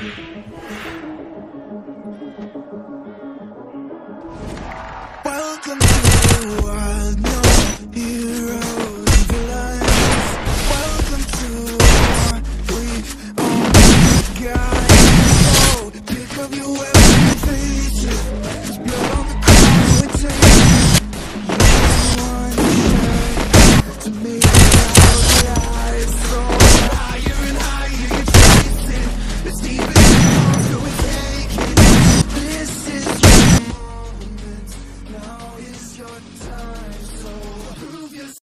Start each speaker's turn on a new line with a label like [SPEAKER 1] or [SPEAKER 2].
[SPEAKER 1] Welcome to the world.